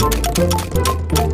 Música